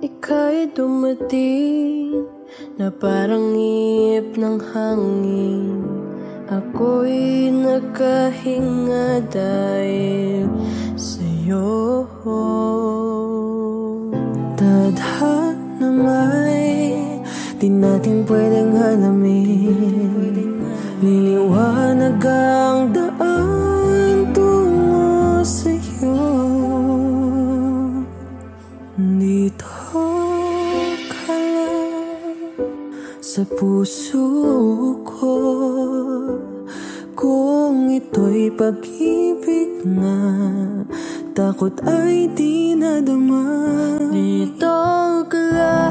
Ika'y dumating na parang ip ng hangin. Ako'y nakahinga dahil sa'yo Tadhana may di natin pwedeng alamin Liliwanag ang daan tungo sa'yo. Dito ka lang sa puso ko. Kung ito'y pag-ibig na Takot ay di nadama Dito ka lang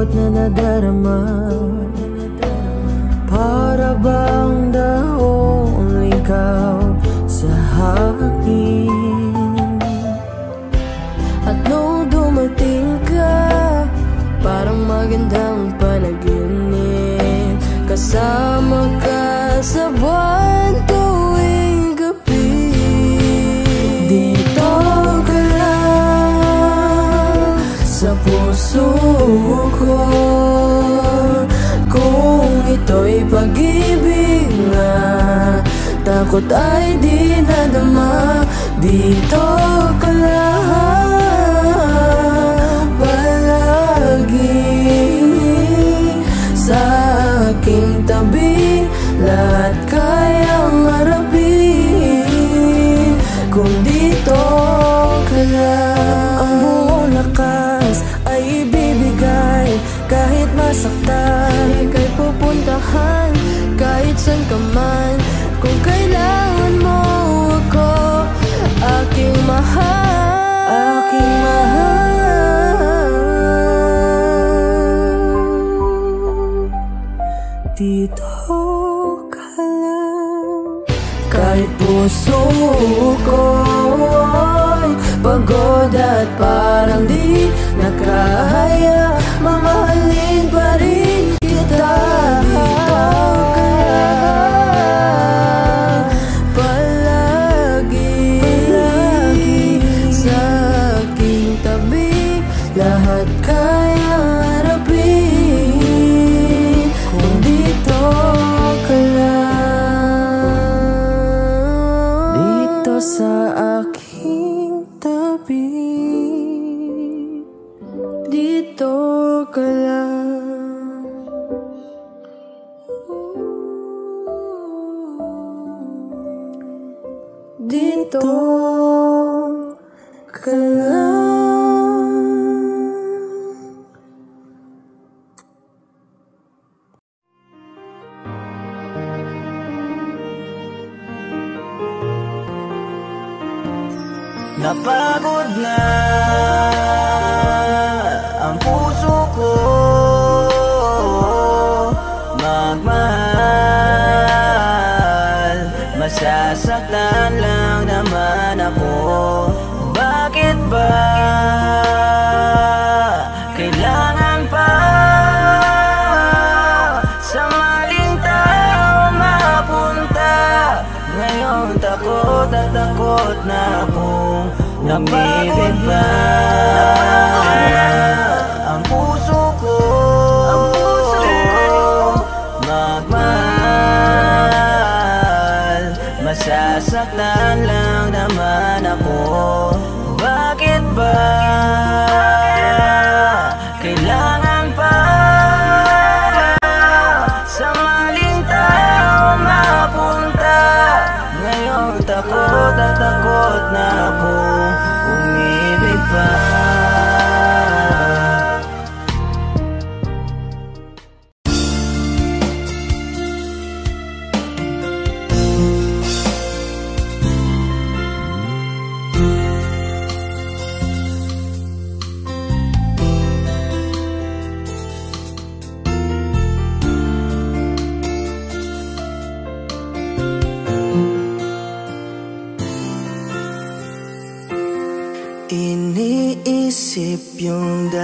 Lungkot na nadarama. Para bang daong ligaw sa hangin puso ko Kung ito'y pag-ibig nga Takot ay di nadama Dito ka lang palagi Sa aking tabi Lahat kayang harapin Kahit masaktan. Ika'y pupuntahan kahit saan ka man. Kung kailangan mo ako Aking mahal. Aking mahal. Dito ka lang. Kahit puso ko'y Pagod at parang di nakahaya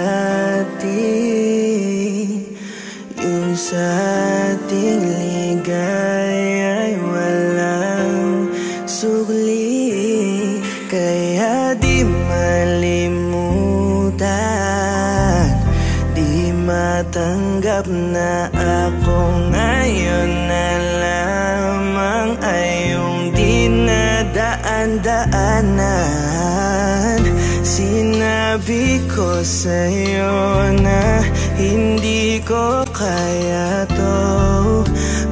natin Yung sa ating ligay ay walang sugli Kaya di malimutan Di matanggap na Sinabi ko sa'yo na hindi ko kaya to.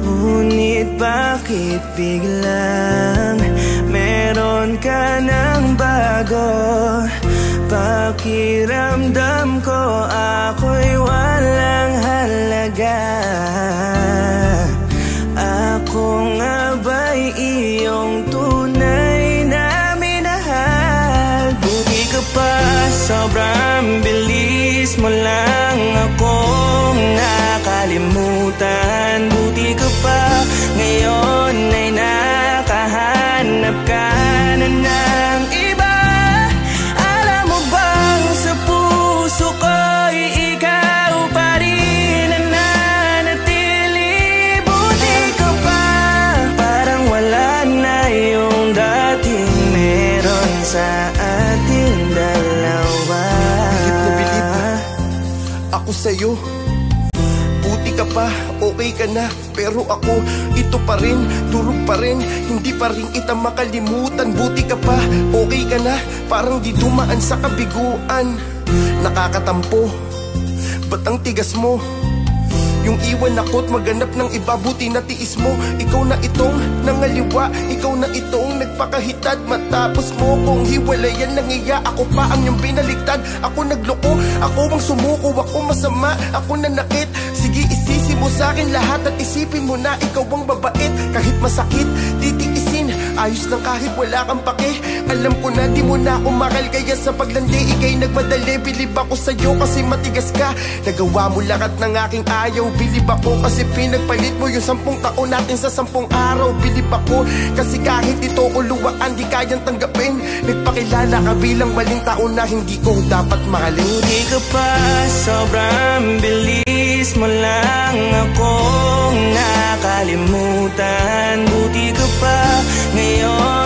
Ngunit bakit biglang meron ka ng bago? Pakiramdam ko ako'y walang sobrang bilis mo lang akong nakalimutan. Buti ka pa, pa, okay ka na. Pero ako, ito pa rin Durog pa rin, hindi pa rin kita makalimutan Buti ka pa, okay ka na Parang di dumaan sa kabiguan. Nakakatampo Ba't ang tigas mo? Yung iwan ako't maganap ng iba Buti na tiis mo. Ikaw na itong nangaliwa Ikaw na itong nagpakahitad. Matapos mo kong hiwalayan ng iya Ako pa ang iyong binaligtad Ako nagloko Ako ang sumuko Ako masama Ako nanakit Sige isisi mo sa akin lahat At isipin mo na ikaw ang babait. Kahit masakit Titiisin Ayos lang kahit wala kang pake. Alam ko na di mo na ako mahal Kaya sa paglandi ikay nagmadali Bilib ako sa'yo kasi matigas ka. Nagawa mo lahat ng aking ayaw. Bilib ako kasi pinagpalit mo Yung sampung taon natin sa sampung araw. Bilib ako kasi kahit ito ko luwaan Di kayang tanggapin. Nagpakilala ka bilang maling tao na hindi ko dapat mahalin. Buti ka pa, sobrang bilis mo lang akong nakalimutan Buti ka pa, ngayon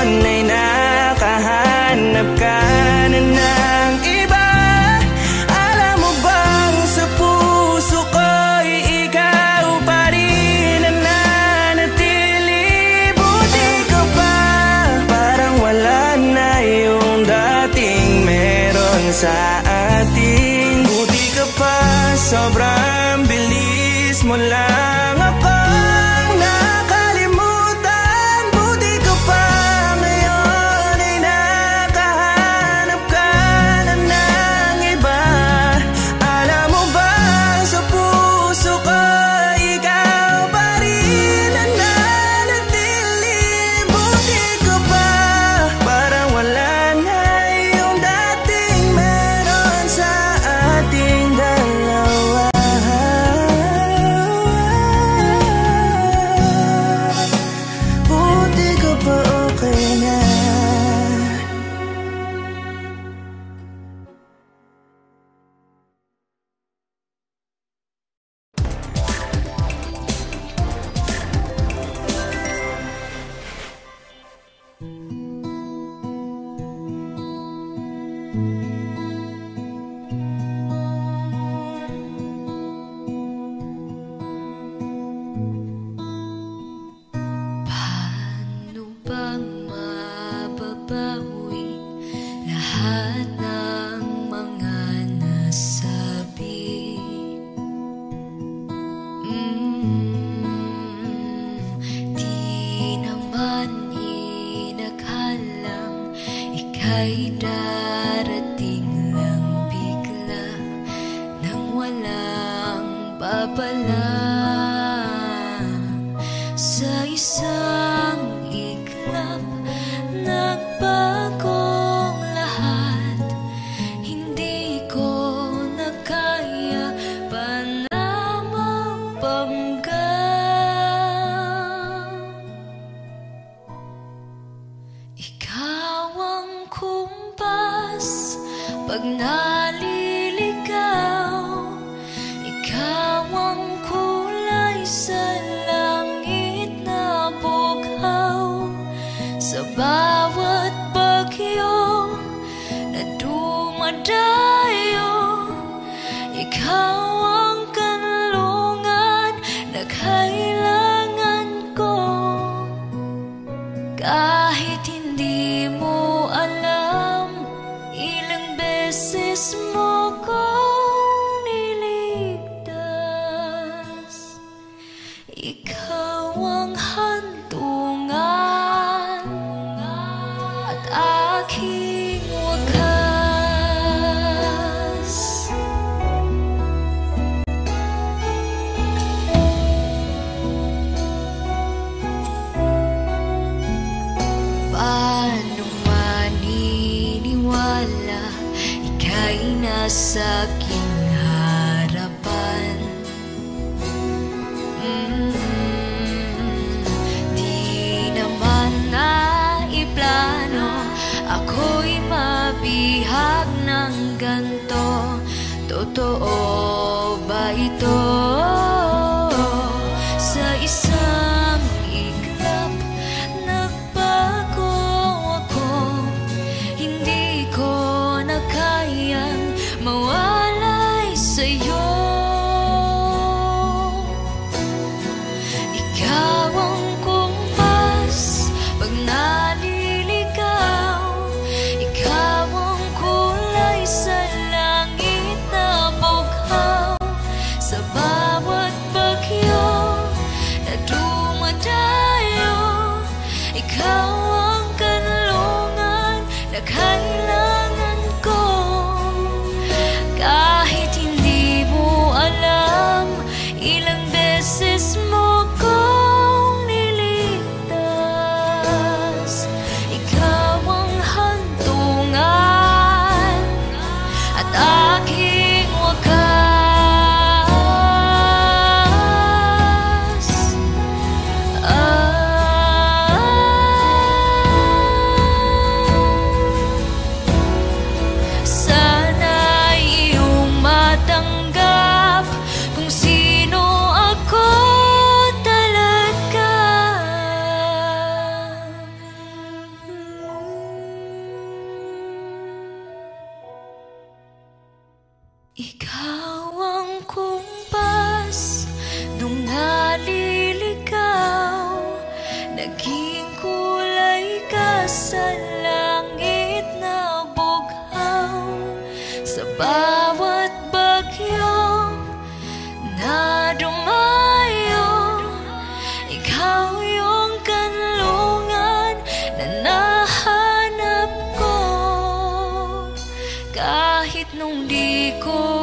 di ko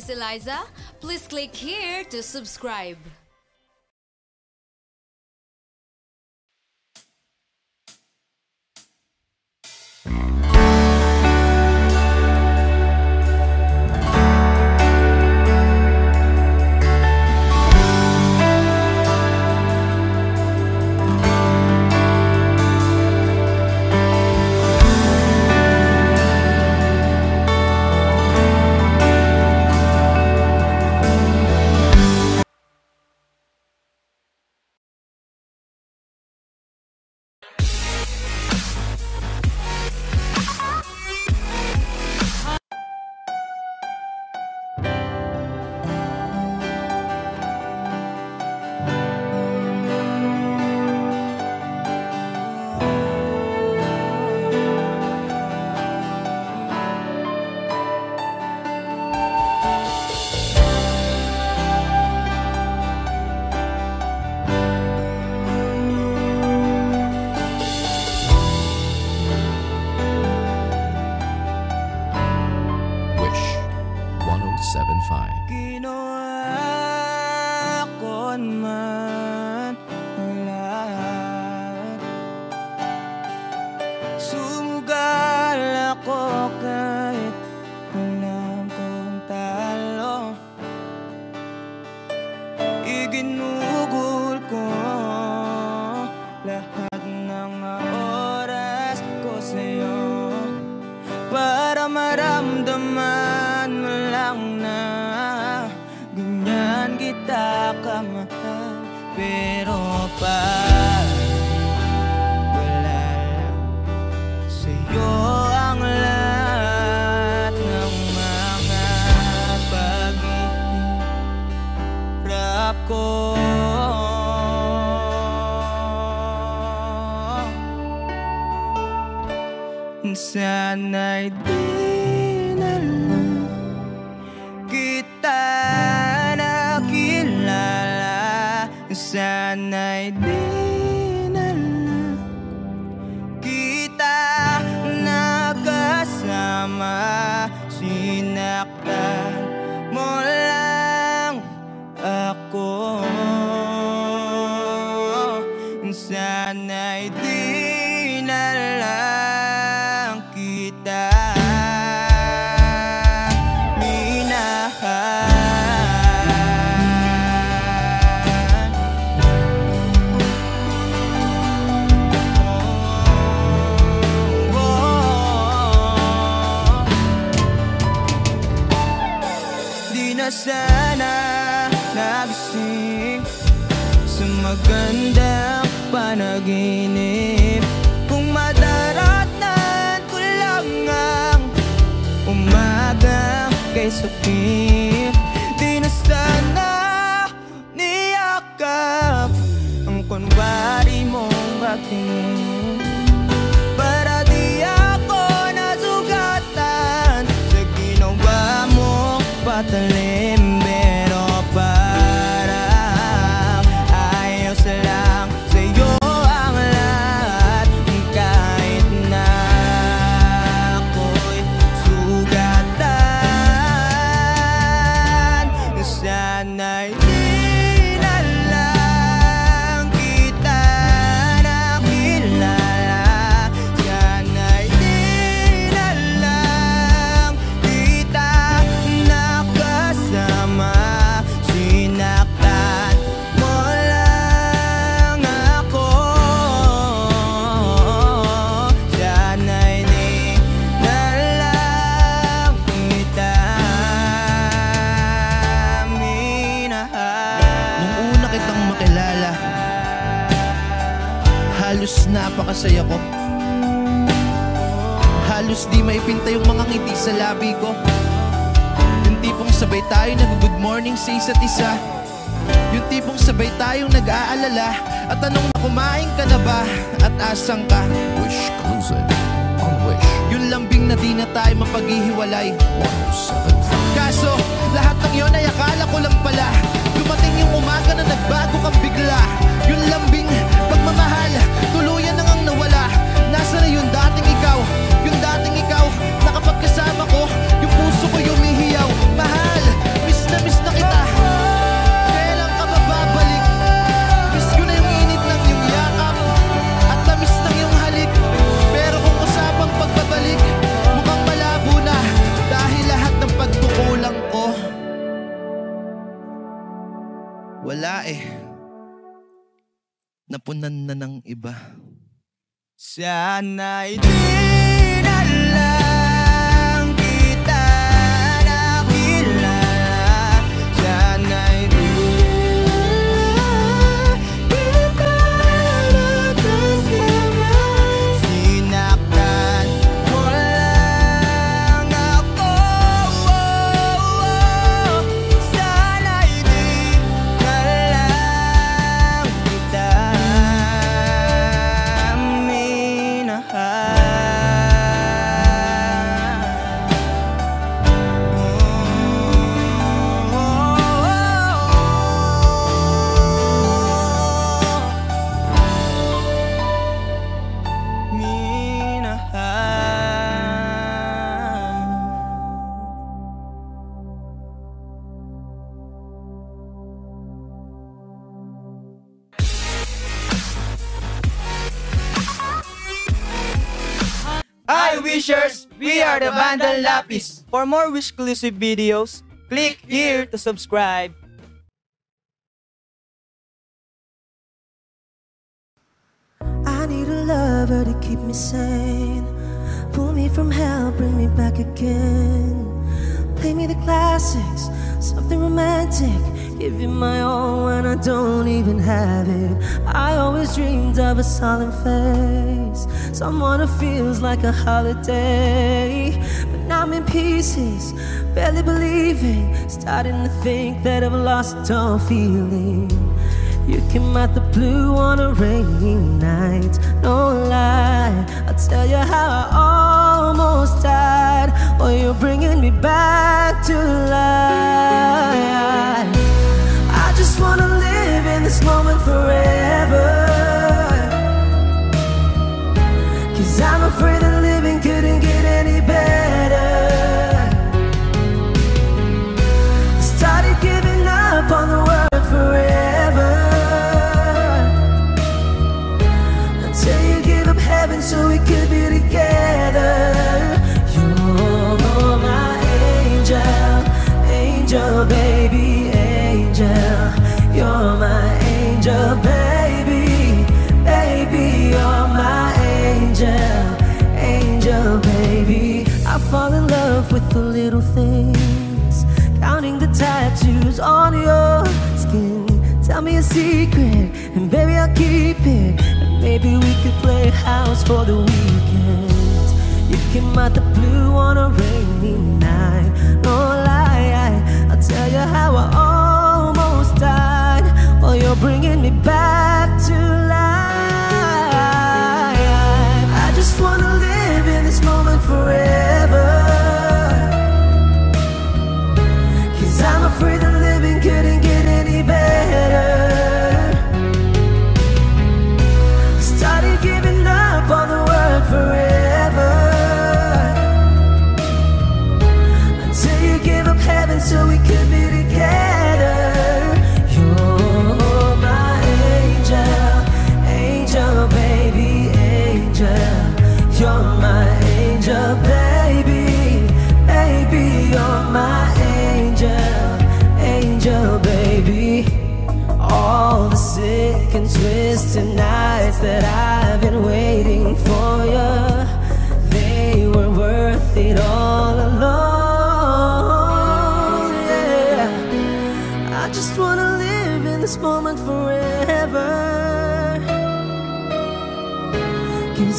is Eliza. Please click here to subscribe. Sana'y di na lang kita nakilala. Sana'y di pinta yung mga ngiti sa labi ko. Yung tipong sabay tayo nag-good morning sa isa't isa. Yung tipong sabay tayong nag-aalala. At tanong na kumain ka na ba? At asang ka? Wish closer on wish. Yung lambing na di na tayo mapaghihiwalay. Oh Kaso, lahat ng yon ay akala ko lang pala. Sana'y di na lang Randall Lapis. For more Wishclusive videos, click here to subscribe. I need a lover to keep me sane. Pull me from hell, bring me back again. Play me the classics, something romantic. Give my all when I don't even have it. I always dreamed of a solemn face, someone who feels like a holiday. But now I'm in pieces, barely believing. Starting to think that I've lost all feeling. You came out the blue on a rainy night, no lie. I'll tell you how I almost died, while you're bringing me back to life. I just wanna live in this moment forever. Cause I'm afraid that on your skin. Tell me a secret, and baby, I'll keep it. And maybe we could play house for the weekend. You came out the blue on a rainy night. No lie, I'll tell you how I almost died while you're bringing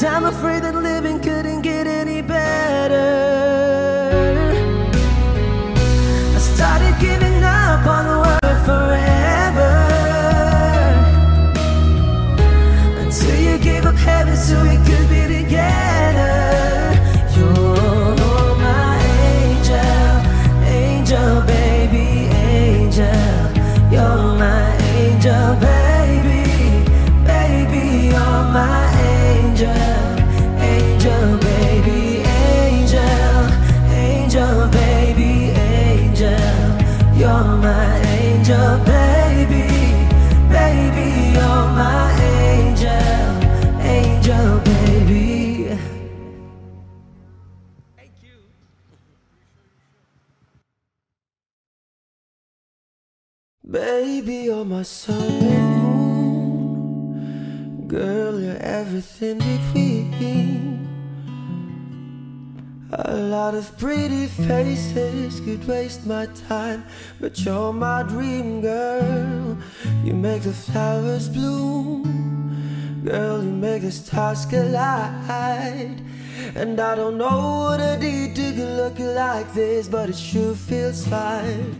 I'm afraid Baby, you're my sun and moon. Girl, you're everything between. A lot of pretty faces could waste my time, but you're my dream girl. You make the flowers bloom. Girl, you make the stars collide. And I don't know what I did to get lucky like this, but it sure feels fine.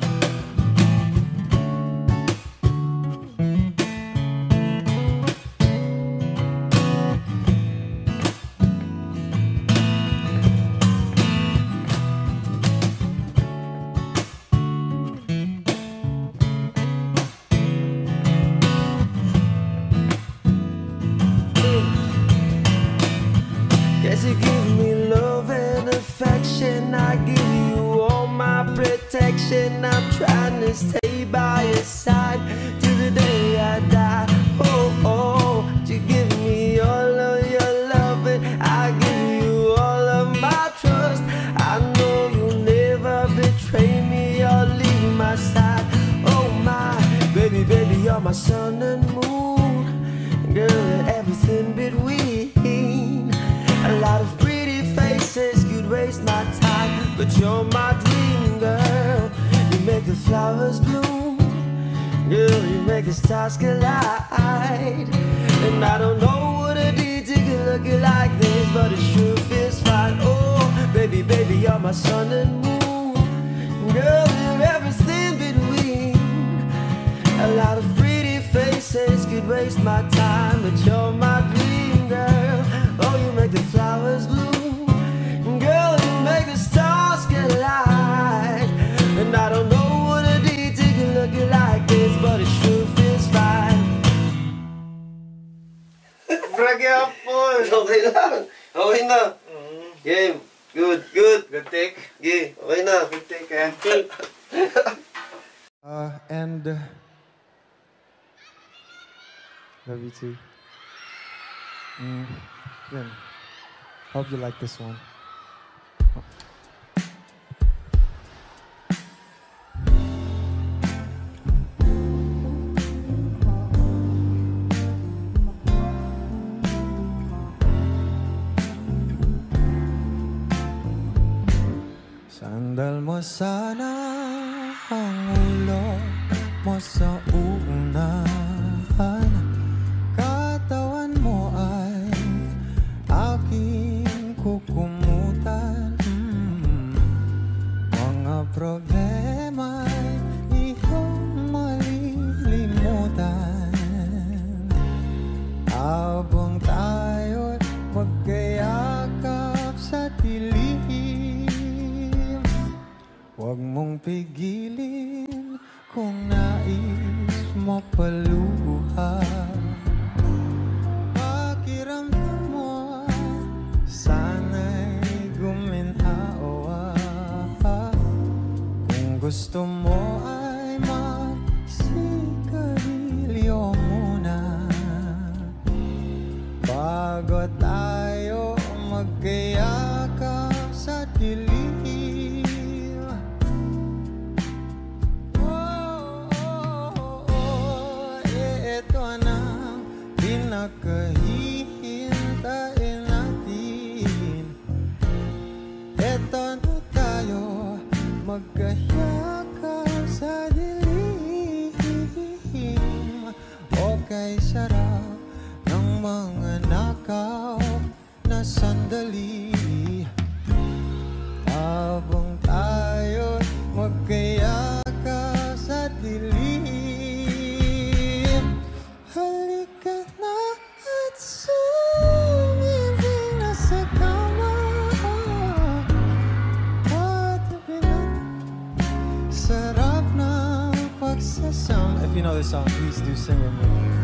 this one. Sandal mo sana ang ulo mo sa una mong pigilin kung nais mo paluha. Pakiramdam mo sana'y guminhawa. Kung gusto mo sandali Habang tayo magkayaka sa dilim. Halika na at sumibig na sa kama. At bilang sarap na pagsasama. If you know this song, please do sing with me.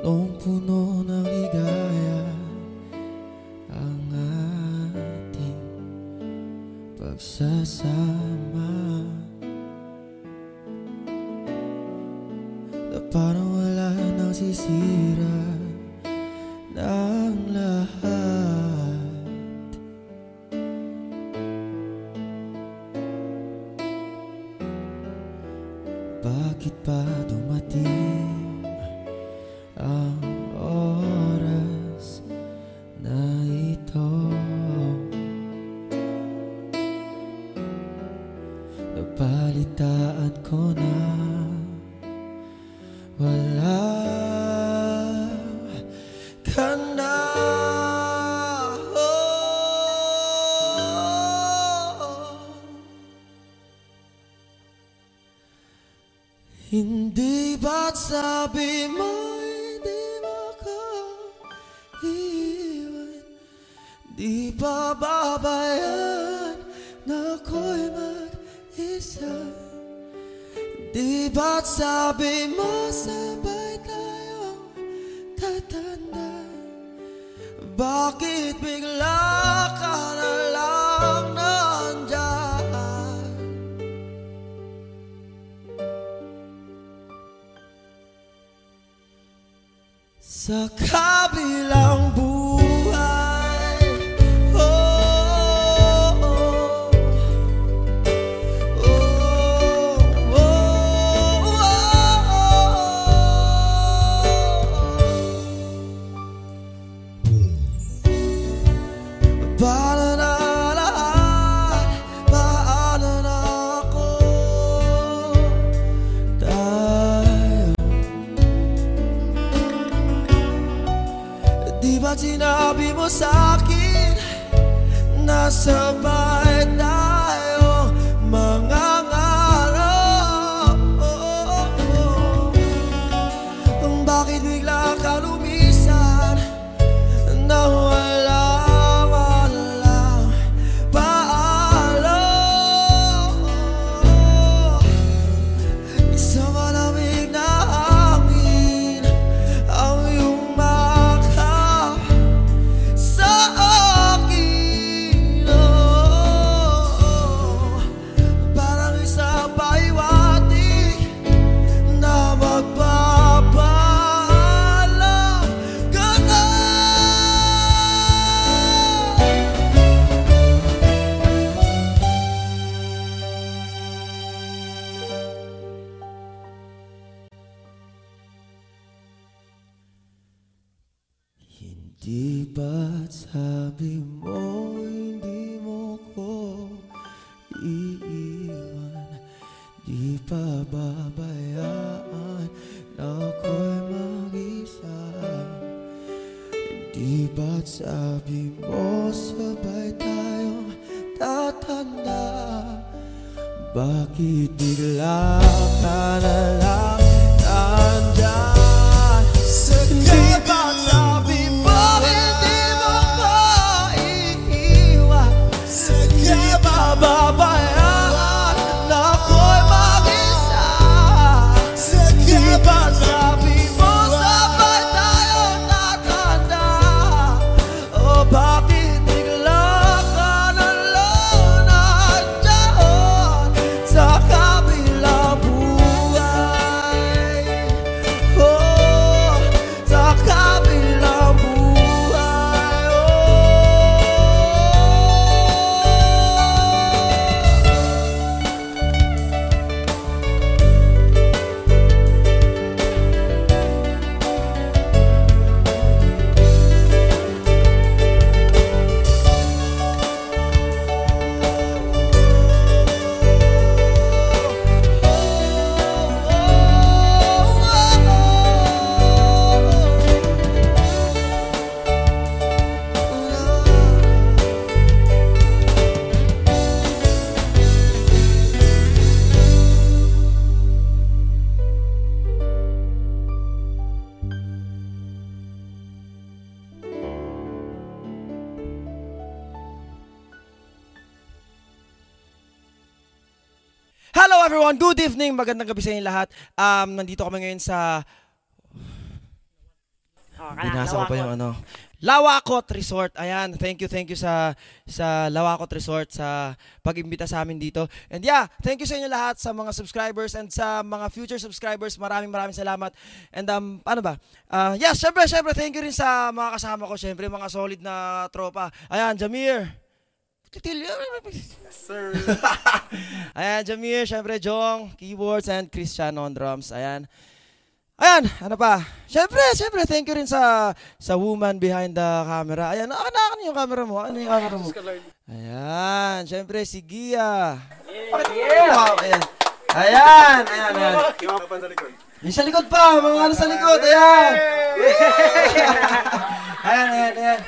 Noong puno ng ligaya Ang ating pagsasama. Na parang wala nang sisira. Magandang gabi sa inyo lahat. Um, nandito kami ngayon sa... Binasa ko pa yung ano. Lawakot Resort. Ayan, thank you, thank you sa sa Lawakot Resort sa pag-imbita sa amin dito. And yeah, thank you sa inyo lahat sa mga subscribers and sa mga future subscribers. Maraming maraming salamat. And um, ano ba? Uh, yeah, syempre, syempre, thank you rin sa mga kasama ko. Syempre, mga solid na tropa. Ayan, Jamir. Titil. Sir. Ayan, Jamir, syempre, Jong, keyboards, and Christian on drums. Ayan. Ayan, ano pa? Syempre, syempre, thank you rin sa sa woman behind the camera. Ayan, akan akan yung camera mo. Ano yung camera mo? Ayan, syempre, si Gia. Yeah! Ayan. Ayan, ayan, ayan. Yung sa likod. Pa, mga ano sa likod, ayan. ayan, ayan, ayan.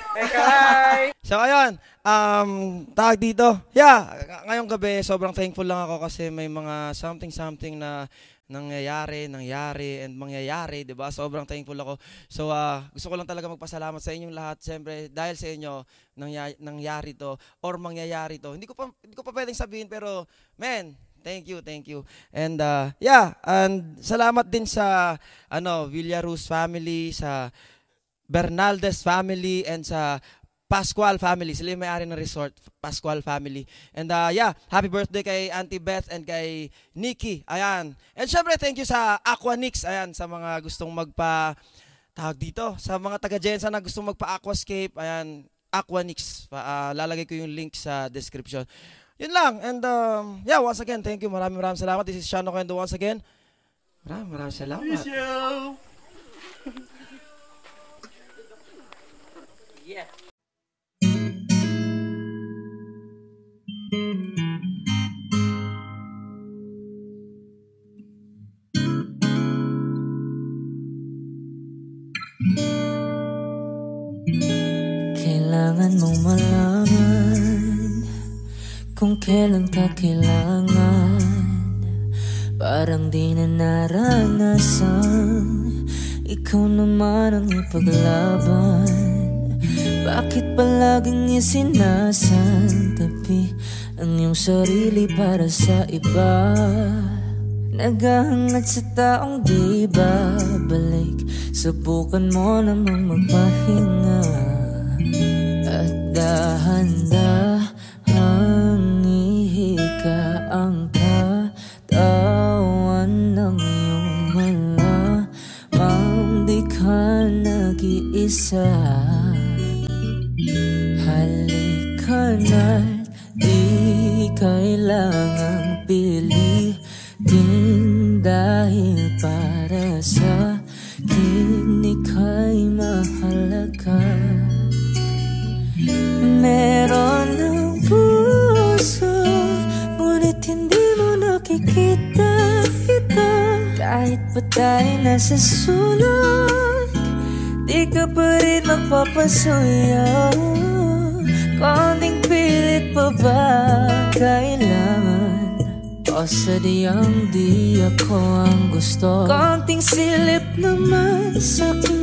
So, ayun, um, tawag dito. Yeah, ng- ngayong gabi, sobrang thankful lang ako kasi may mga something-something na nangyayari, nangyari, and mangyayari, di ba? Sobrang thankful ako. So, ah, gusto ko lang talaga magpasalamat sa inyong lahat. Siyempre, dahil sa inyo, nangya- nangyari to, or mangyayari to. Hindi ko pa, hindi ko pa pwedeng sabihin, pero, man, thank you, thank you. And, ah, yeah, and salamat din sa, ano, Villarus family, sa Bernaldez family, and sa Pascual family. Sila yung may-ari ng resort, Pascual family. And uh, yeah, happy birthday kay Auntie Beth and kay Nikki. Ayan. And syempre, thank you sa Aquanix. Ayan, sa mga gustong magpa tawag dito, sa mga taga-Jensa na gustong magpa-aquascape. Ayan, Aquanix. Ah, lalagay ko yung link sa description. Yun lang. And um, yeah, once again, thank you. Maraming maraming salamat. This is Shano Kendo once again. Maraming maraming salamat. Miss you! Yeah. Kailangan mong malaman Kung kailan ka kailangan. Parang di na naranasan. Ikaw naman ang ipaglaban. Bakit palaging isinasantabi Ang iyong sarili para sa iba. Naghahangat sa taong di babalik Subukan mo namang magpahinga. At dahan-dahang nag-iisa Halika na't di kailangang pilitin Dahil para sa akin ika'y mahalaga. Meron ng puso Ngunit hindi mo nakikita ito. Kahit pa tayo nasa sulok Di ka pa rin magpapasuyo Konting pilit pa ba kailangan? O sadyang di ako ang gusto. Konting silip naman sa aking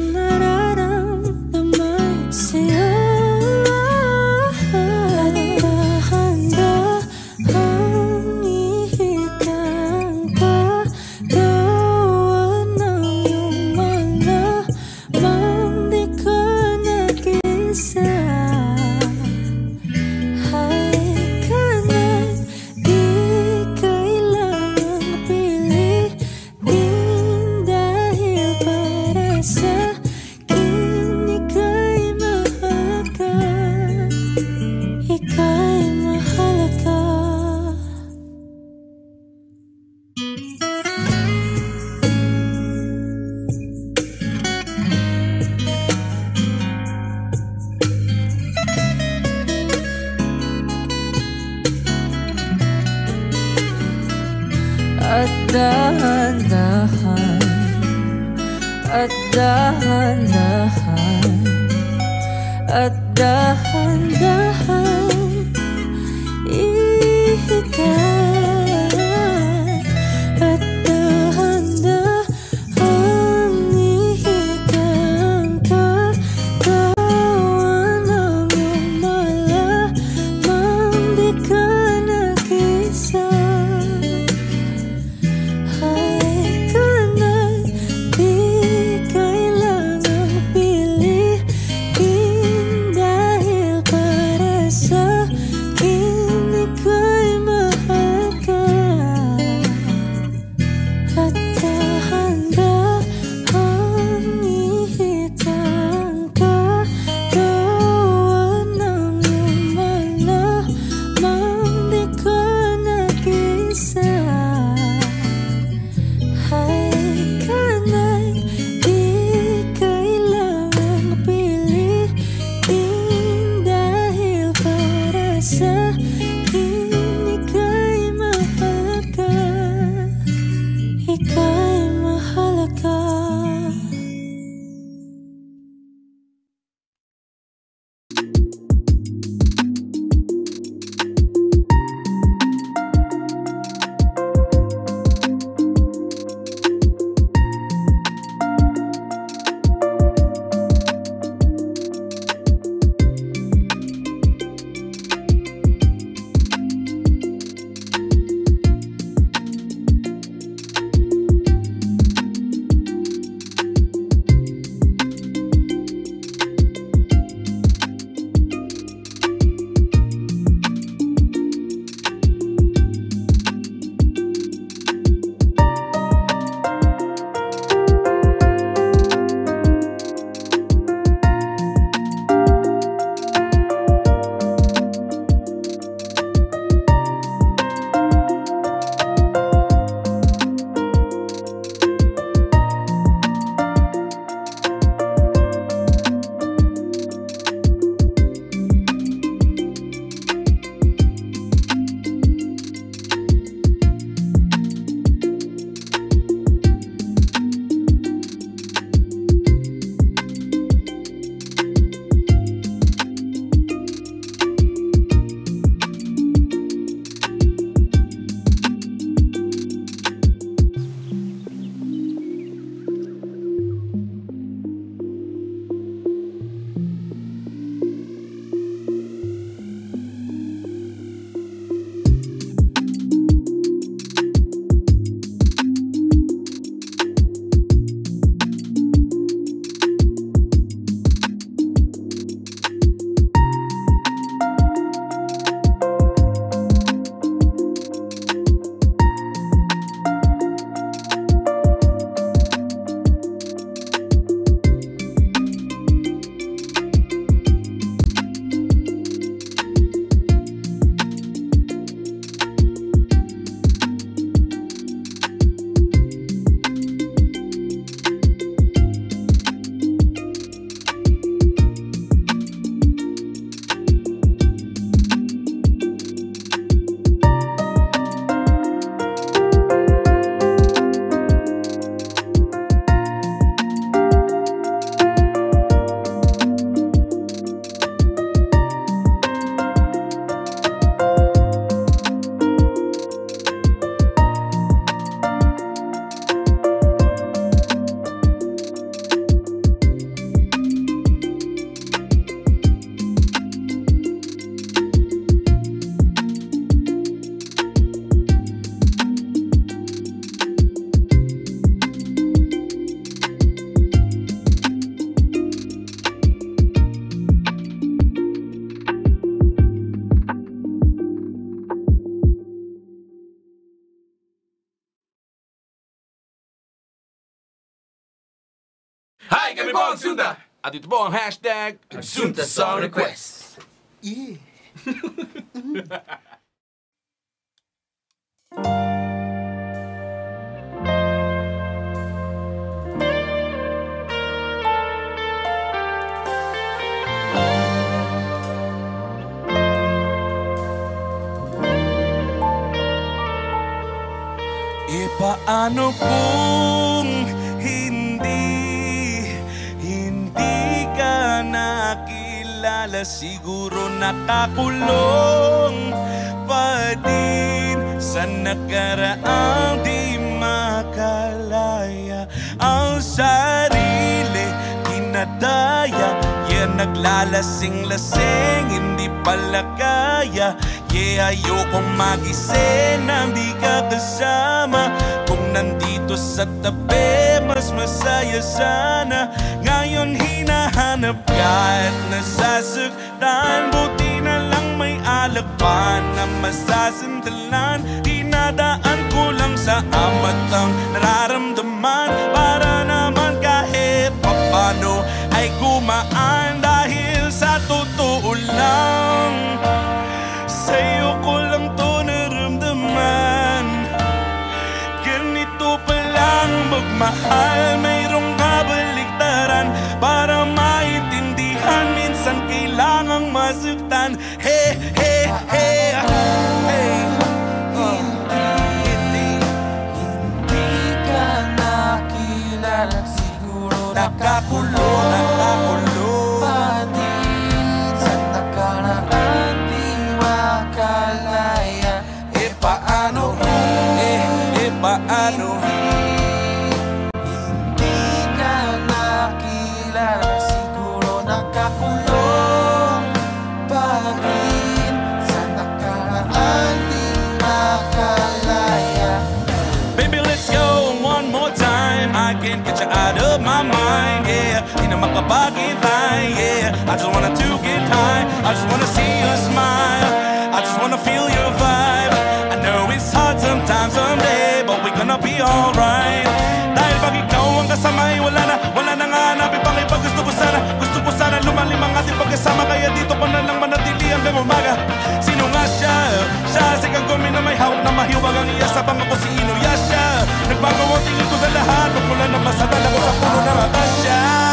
Sunta! At ito po ang hashtag Sunta Song Request. E paano kung nakilala Siguro nakakulong pa din Sa nakaraang di makalaya. Ang sarili dinadaya Yeah, naglalasing-lasing, hindi pala kaya. Yeah, ayokong magising nang di ka kasama. Kung nandito sa tabi, mas masaya sana. Ngayon hinahanap ka at nasasaktan Buti na lang may alak pa na masasandalan. Dinadaan ko lang sa amat ang nararamdaman. Para naman kahit papano ay gumaan. Dahil sa totoo lang Sa'yo ko lang to naramdaman. Ganito pa lang magmahal Nakakulong, Nagbago ang tingin ko sa lahat, pagmula na masadal ako sa puno ng akasya.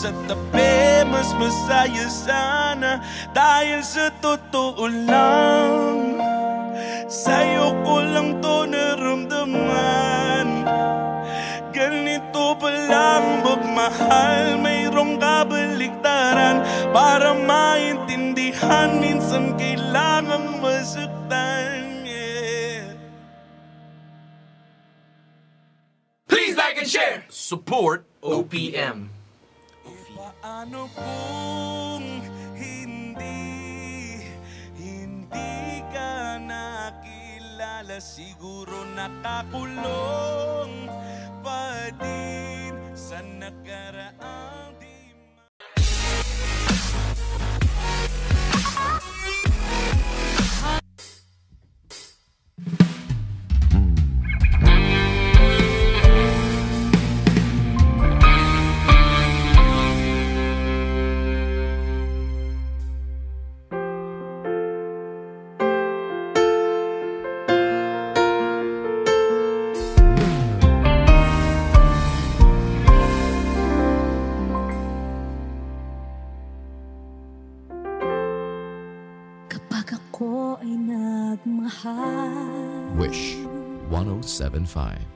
Sa tabi Mas masaya sana Dahil sa totoo lang Sa'yo ko lang to naramdaman Ganito pa lang magmahal Mayroong kabaliktaran Para maintindihan Minsan kailangang masaktan yeah. Please like and share. Support OPM. Paano kung hindi Hindi ka nakilala? Siguro nakakulong pa din Sa nakaraang Five.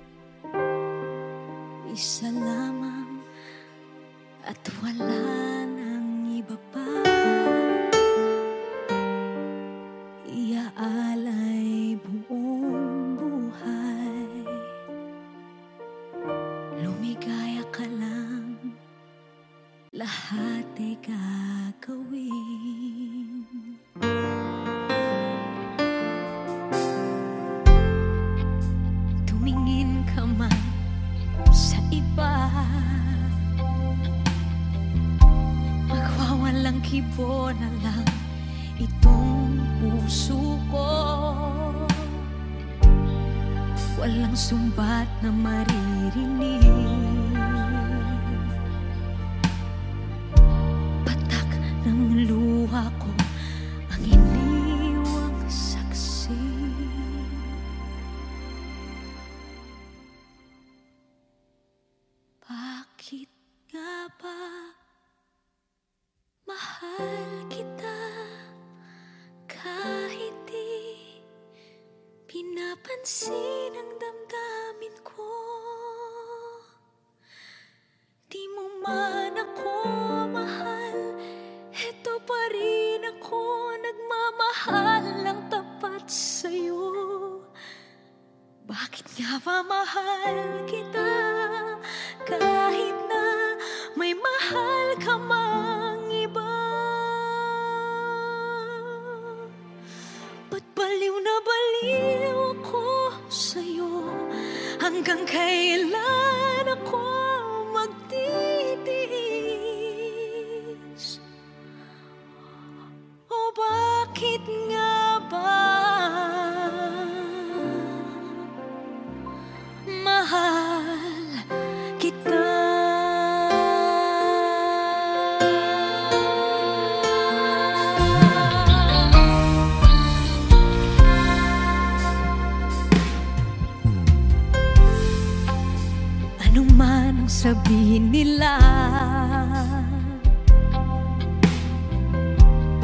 sabihin nila.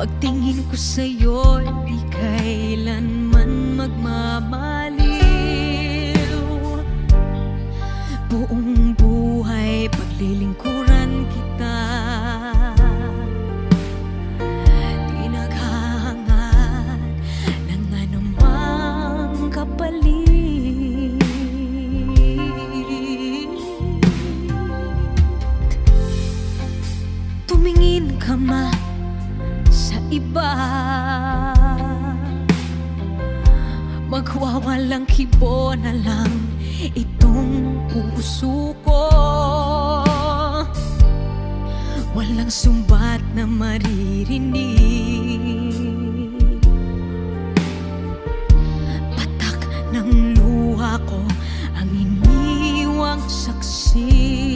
Pagtingin ko sa'yo, di kailanman magmamaliw. Buong buhay paglilingkod Nagwawalang kibo na lang itong puso ko. Walang sumbat na maririnig. Patak ng luha ko ang iniwang saksi.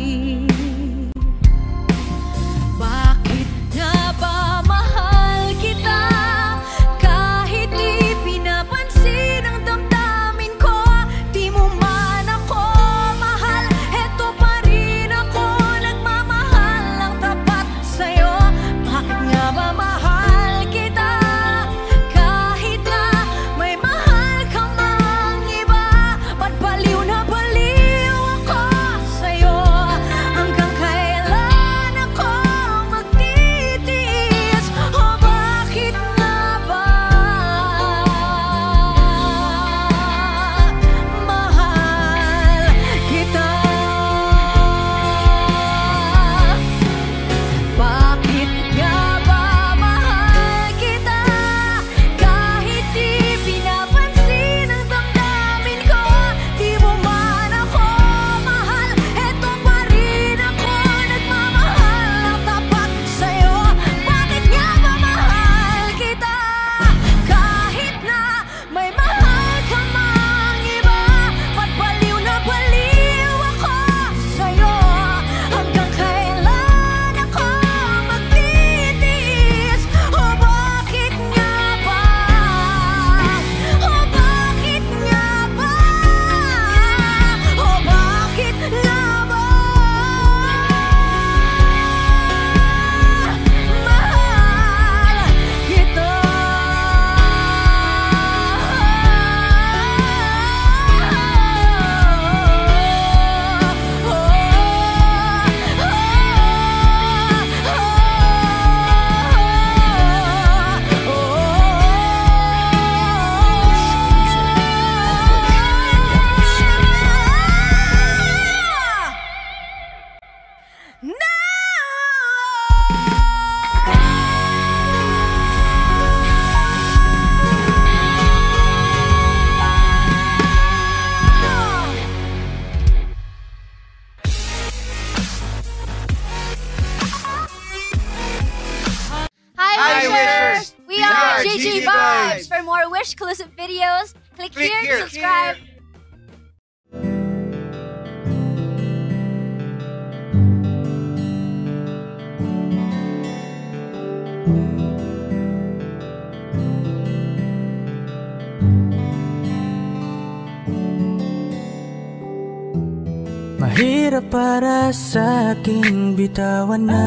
Para sa aking bitawan na.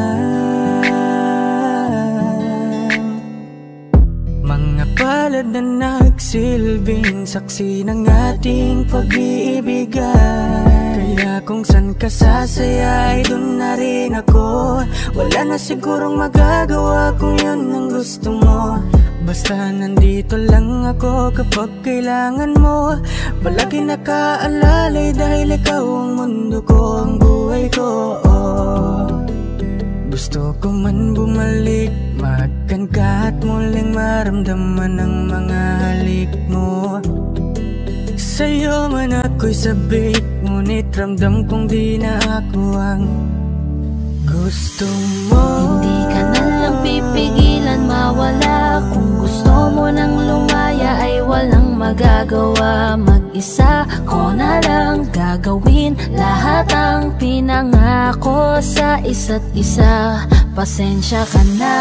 Mga palad na nagsilbing saksi ng ating pag-iibigan Kaya kung san ka sasaya ay dun na rin ako. Wala na sigurong magagawa kung yun ang gusto mo Basta nandito lang ako kapag kailangan mo. Palagi nakaalalay dahil ikaw ang mundo ko, ang buhay ko. Gusto ko man bumalik, magkan ka at muling maramdaman ang mga halik mo. Sa'yo man ako'y sabik, ngunit ramdam kong di na ako ang gusto mo. Hindi ka na lang pipigilan mawala. Kung gusto mo nang lumaya ay walang magagawa. Mag-isa ko na lang gagawin Lahat ang pinangako sa isa't isa. Pasensya ka na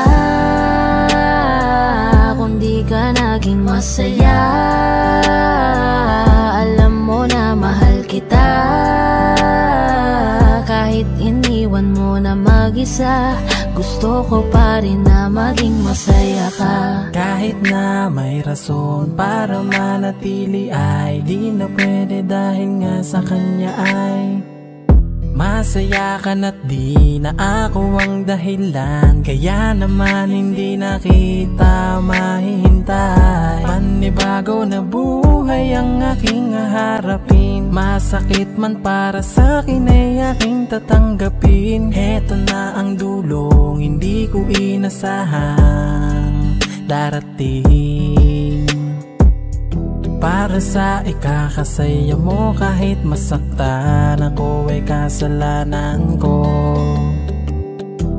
Kung di ka naging masaya mag-isa. Gusto ko pa rin na maging masaya ka. Kahit na may rason para manatili ay Di na pwede dahil nga sa kanya ay Masaya ka na't di na ako ang dahilan. Kaya naman hindi na kita mahihintay Na buhay ang aking haharapin. Masakit man para sa akin ay aking tatanggapin. Heto na ang dulong hindi ko inasahang darating para sa ikakasaya mo kahit masaktan. Ako ay kasalanan ko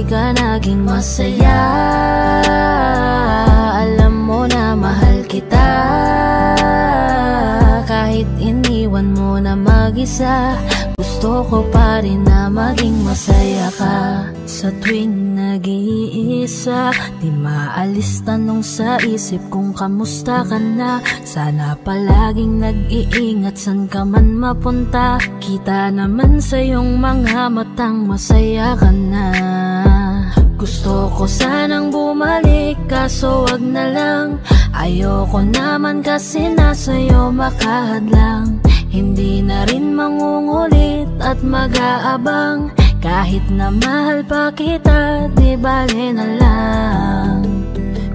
di ka naging masaya. Alam mo na mahal kita. Kahit iniwan mo na mag-isa Gusto ko pa rin na maging masaya ka. Sa tuwing nag-iisa Di maalis tanong sa isip kung kamusta ka na. Sana palaging nag-iingat san ka man mapunta. Kita naman sa iyong mga matang masaya ka na gusto ko sanang bumalik kaso wag na lang. Ayoko naman kasi nasa'yo makahadlang. Hindi na rin mangungulit at mag-aabang. Kahit na mahal pa kita, di bale na lang.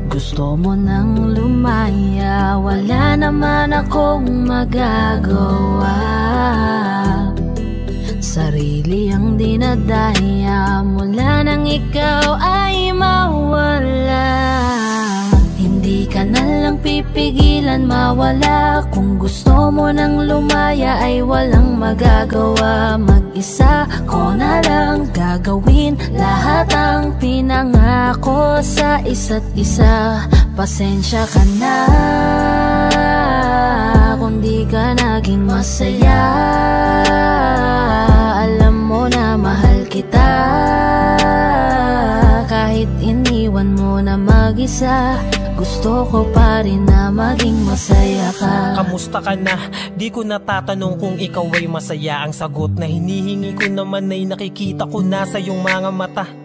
Gusto mo nang lumaya, wala naman akong magagawa Sarili ang dinadaya mula nang ikaw ay mawala. Hindi ka na lang pipigilan mawala. Kung gusto mo nang lumaya ay walang magagawa. Mag-isa ko na lang gagawin Lahat ang pinangako sa isa't isa. Pasensya ka na Kung di ka naging masaya. Alam mo na mahal kita. Kahit iniwan mo na mag-isa Gusto ko pa rin na maging masaya ka. Kamusta ka na? Di ko natatanong kung ikaw ay masaya. Ang sagot na hinihingi ko naman ay nakikita ko na sa iyong mga mata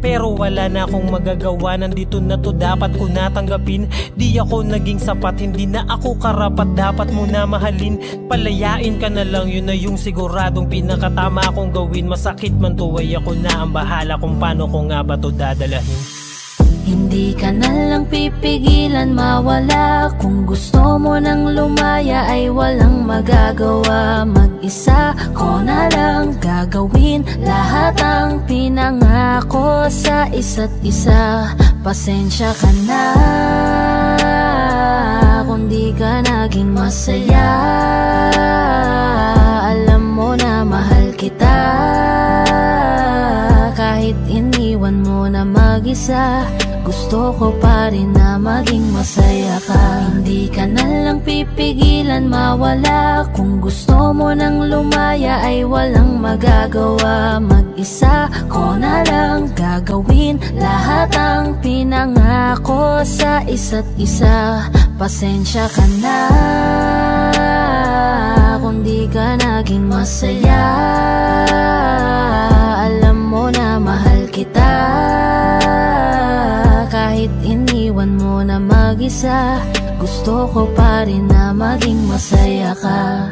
Pero wala na akong magagawa Nandito na to dapat ko natanggapin Di ako naging sapat Hindi na ako karapat Dapat mo na mahalin. Palayain ka na lang Yun na yung siguradong pinakatama kong gawin. Masakit man to ay ako na ang bahala Kung paano ko nga ba to dadalahin Hindi ka na lang pipigilan mawala. Kung gusto mo nang lumaya ay walang magagawa. Mag-isa ko na lang gagawin Lahat ang pinangako sa isa't isa. Pasensya ka na Kung di ka naging masaya. Alam mo na mahal kita. Kahit iniwan mo na mag-isa gusto ko pa rin na maging masaya ka. Hindi ka na lang pipigilan mawala. Kung gusto mo nang lumaya ay walang magagawa. Mag-isa ko na lang gagawin Lahat ang pinangako sa isa't isa. Pasensya ka na Kung di ka naging masaya mag-isa. Gusto ko pa rin na maging masaya ka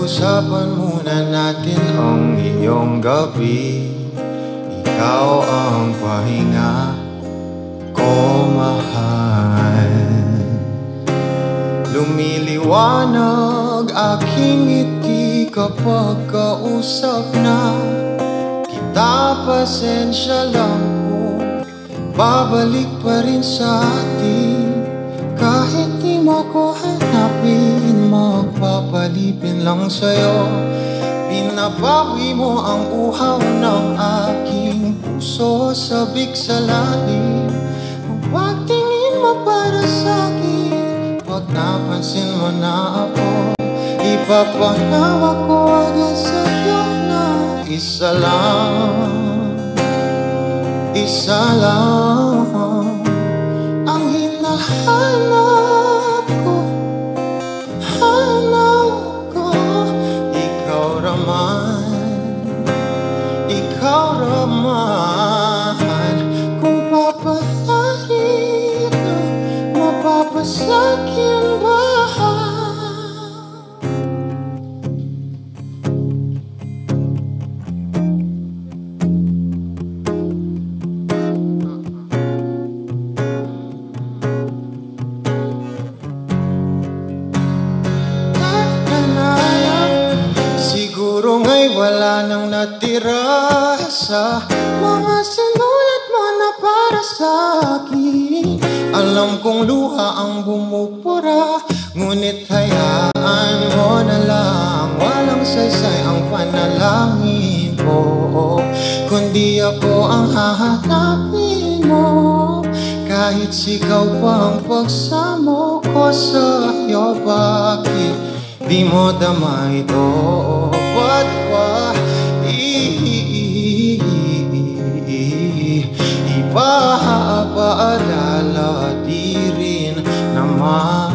Pag-usapan muna natin ang iyong gabi. Ikaw ang pahinga ko mahal. Lumiliwanag aking ngiti kapag kausap na Kita. Pasensya lang kung babalik pa rin sa atin. Kahit di mo ko hanapin Magpapalipin lang sa'yo. Pinabawi mo ang uhaw ng aking puso Sabik sa lalim Huwag tingin mo para sa'kin. Pag napansin mo na ako Ipapanawa ko agad sa'yo na isa lang. Isa lang. Ang hinahanap wala nang natira sa mga sinulat mo na para sa akin. Alam kong luha ang bumupura Ngunit hayaan mo na lang. Walang saysay ang panalangin ko Kundi ako ang hahanapin mo. Kahit sigaw pa ang pagsamo ko sa'yo Bakit Di mo dama ito Ba't ba Ipapaalala Di rin naman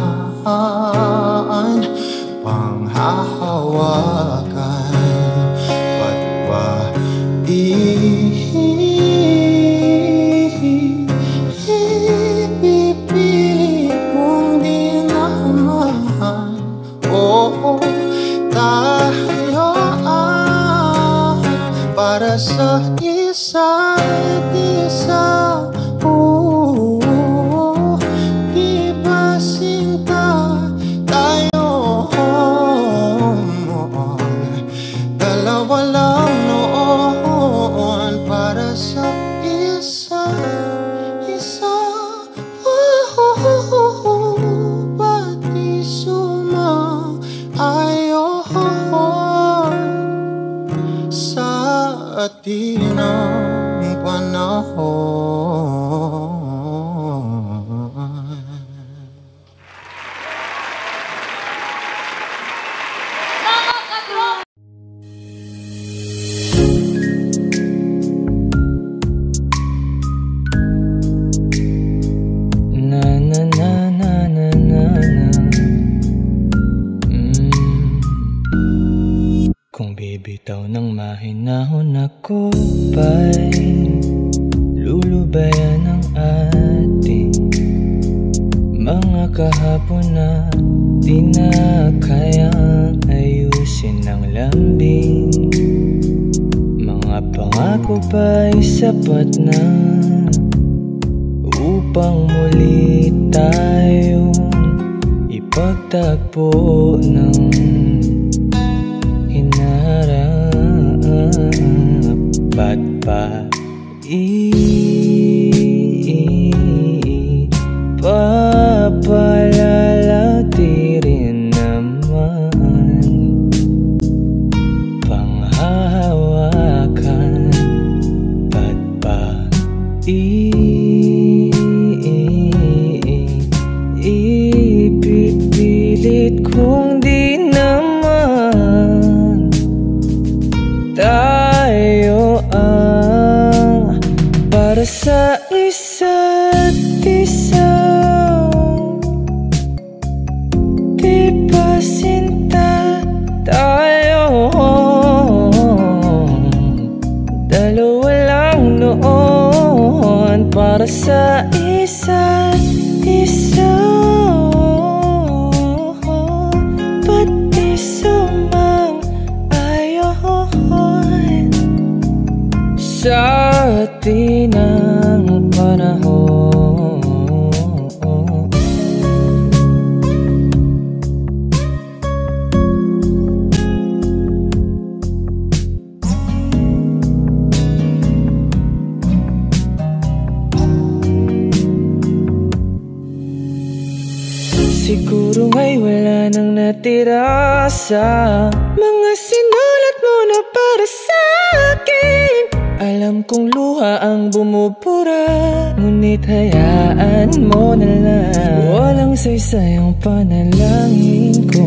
mo na lang Walang saysayang panalangin ko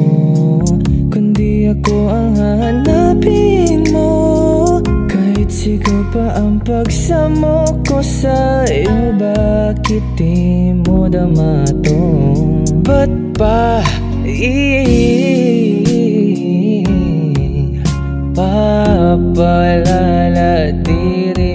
Kundi ako ang hahanapin mo Kahit sigaw pa ang pagsamo ko sa iyo Bakit di mo dama? Ba't pa ipapalala diri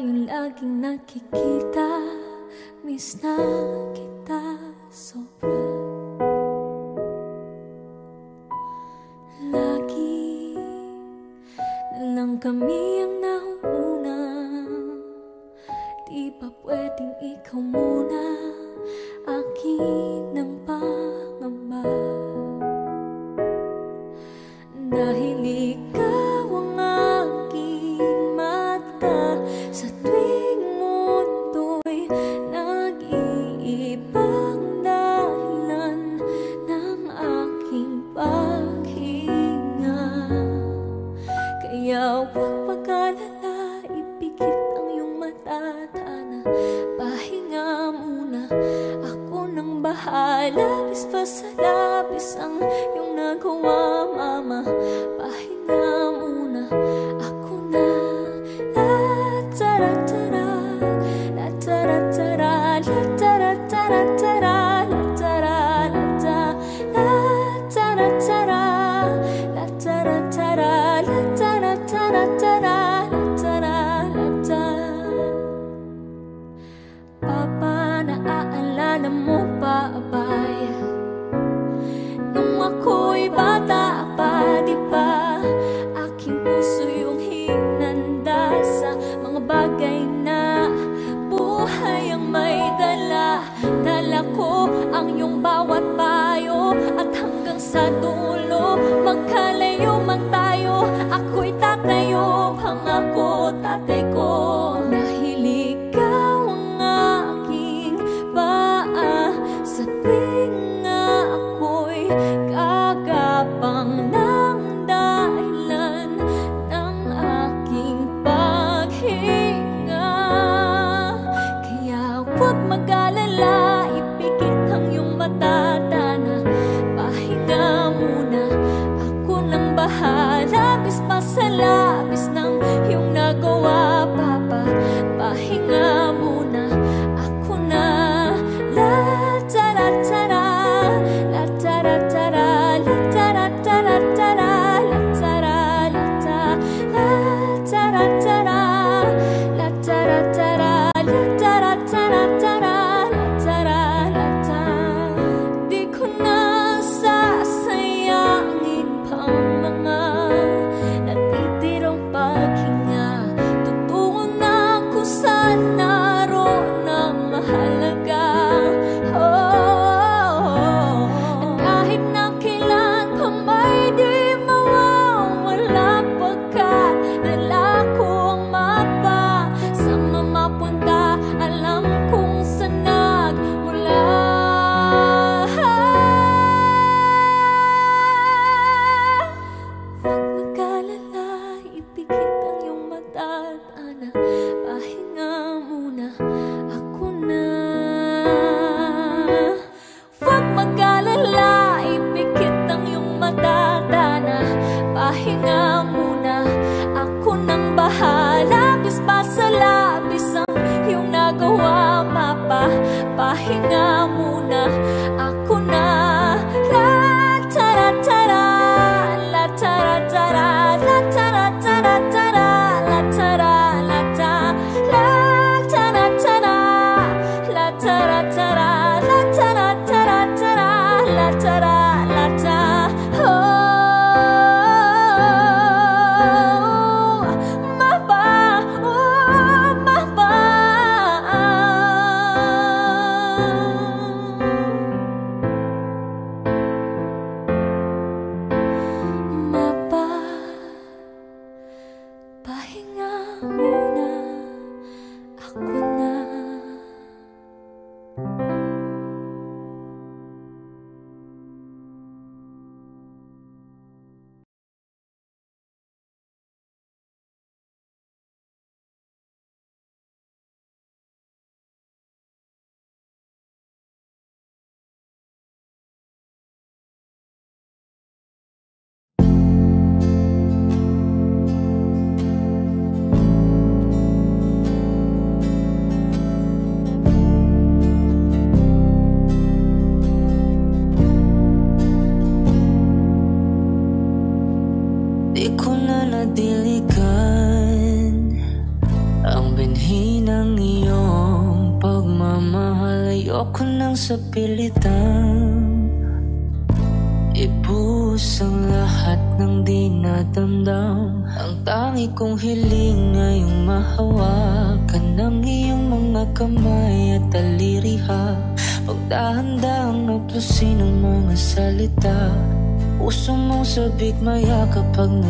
tayong laging nakikita Miss na kita sobra. Lagi na lang kami ang nakikita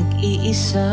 nag-iisa.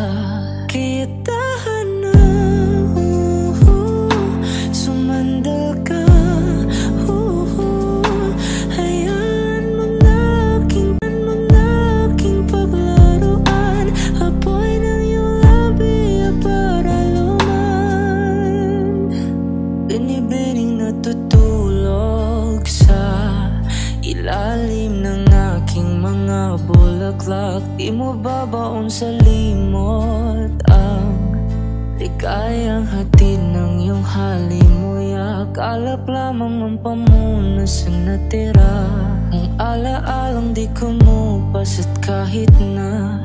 Kayang hatid ng iyong hali mo'y Akalap lamang ang pamuna sa natira. Ang alaalang di kumupas at kahit na